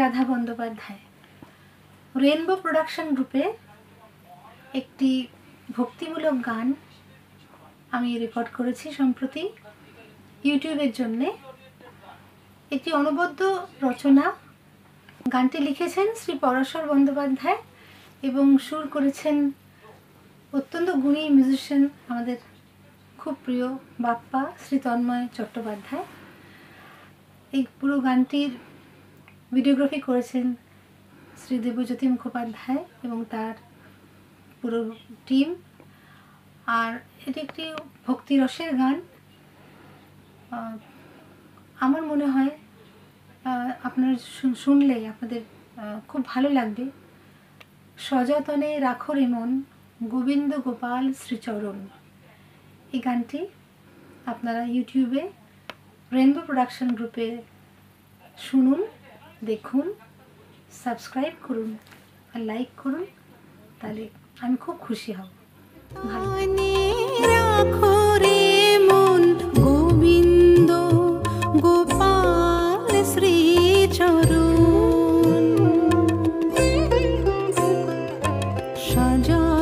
Radha Bandyopadhyay. Rainbow production গ্রুপে একটি ভক্তিমূলক গান আমি রেকর্ড করেছি সম্প্রতি ইউটিউবের জন্যে। একটি অনবদ্য রচনা। গানটি লিখেছেন শ্রী পরাশর বন্দ্যোপাধ্যায় এবং সুর করেছেন অত্যন্ত গুণী মিউজিশিয়ান আমাদের খুব প্রিয় বাপ্পা শ্রী তন্ময় চট্টোপাধ্যায়। এই পুরো গানটির ভিডিওগ্রাফি করেছেন শ্রী দেবজ্যোতি মুখোপাধ্যায় এবং তার পুরো টিম। আর এটি একটি ভক্তিরসের গান। আমার মনে হয় আপনারা শুন- শুনলে আপনাদের খুব ভালো লাগবে। সযতনে রাখো রে মন, গোবিন্দ গোপাল শ্রীচরণ। এই গানটি আপনারা ইউটিউবে রেনবো প্রোডাকশন গ্রুপে শুনুন। দেখুন সাবস্ক্রাইব করুন আর লাইক করুন তাহলে আমি খুব খুশি হব। ভালো। সজা